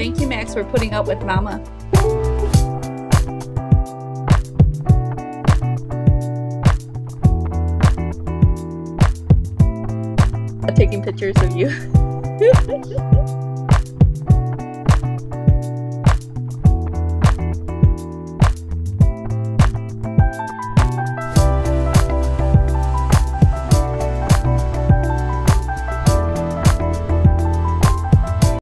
Thank you, Max, for putting up with Mama. Taking pictures of you.